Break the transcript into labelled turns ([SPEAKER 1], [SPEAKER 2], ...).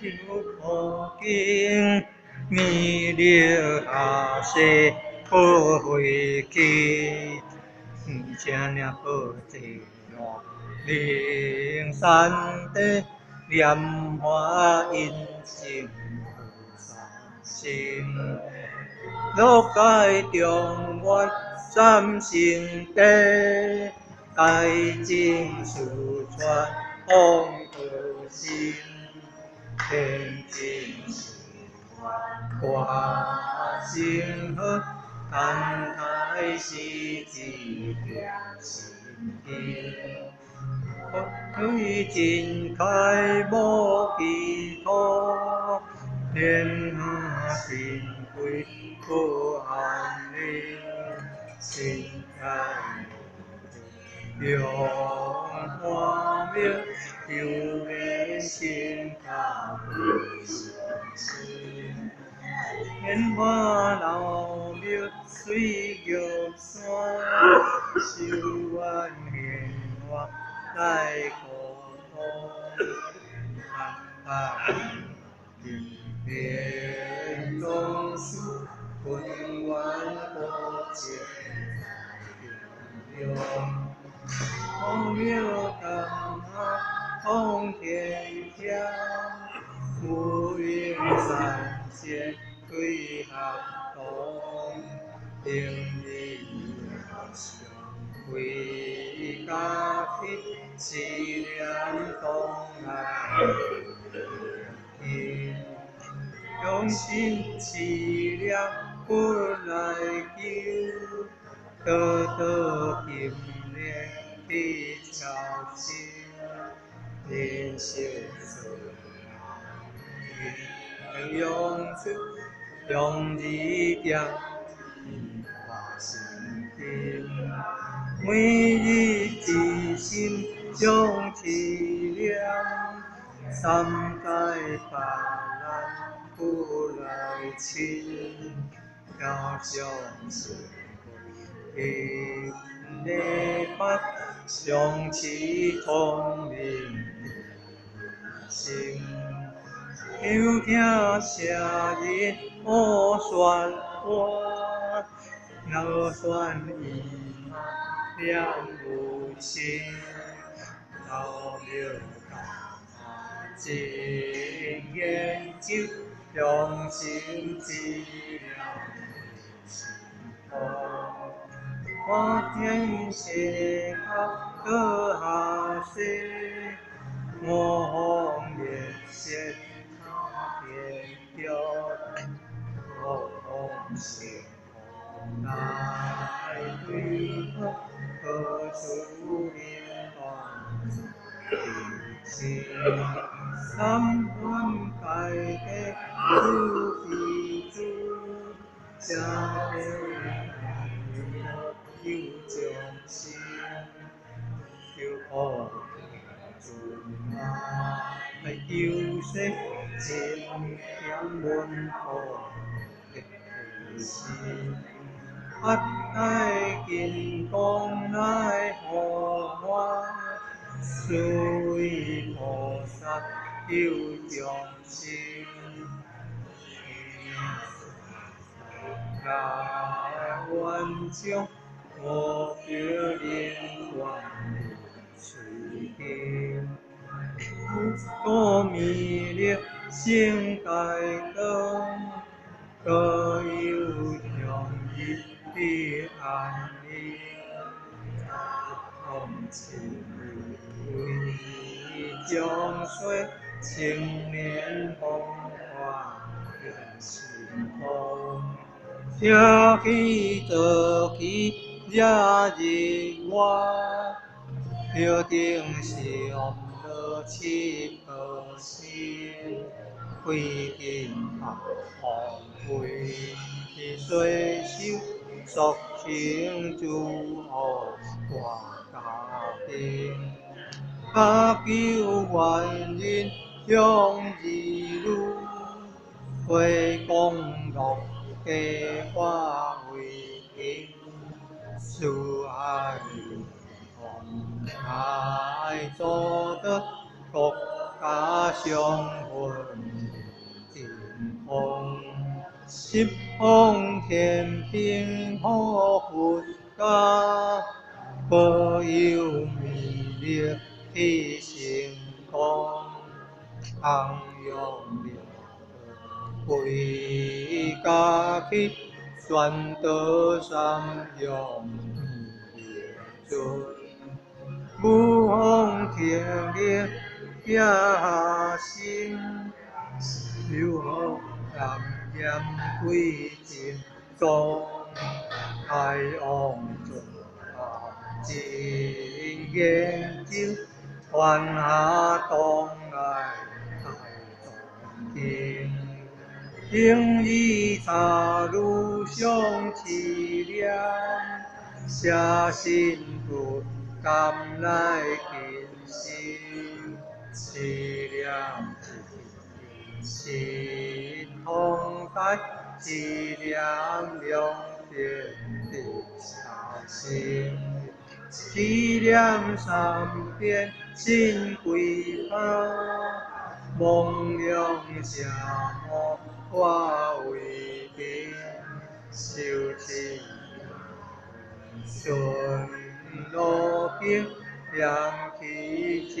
[SPEAKER 1] 有可敬，弥勒下世不回去，正念不寂寞，灵山的莲花因心菩萨心，六界中原三圣地，大经书传红土心。天津是花心河，丹台是一片心田。水尽开无寄托，天下心归不安宁，心在用花苗。有缘心他不相信，莲花老庙水玉山，修愿莲花来可通，阿弥陀莲中树，困愿多结缘，通天下，五云三线对合同，定力相会家庭，自然东来天，用心凄凉不来求，得得金莲地巧心。人生是能用出用力点，化心田。每日之心用凄凉，三界烦难不来侵。要相信，因内发相起同明。心有听声音，我算我若算伊了无心，到了真研究，用心治疗心痛。我天是好个下世。我面前那边有红星来对我何处莲花定心，三观改的如地主，家内有忠心，有好。来救世，千险万苦的苦心，八大金刚来护我，四位菩萨有忠心，万众我表弥勒心改灯，各有强义的安宁。红尘为江水，青年风华变心风。下起早起呀日晚，约定七颗心，归天下红会水手，索性诸恶化家庭，八九万人用一路，为公乐给化为平，树爱红爱做得。国家相分定风，十方天兵护国家，保佑弥勒去成功，昂扬了归家去，宣道三用弥勒尊。无风天烈也生，又何难言归正宗？太王众啊，正眼睛，传下东来太宗经，经义茶路上凄凉，写信不。甘来今生，思念一心同在，思念两边的孝心，思念三边心归家，梦中下莫化为冰，修情顺。路边扬起金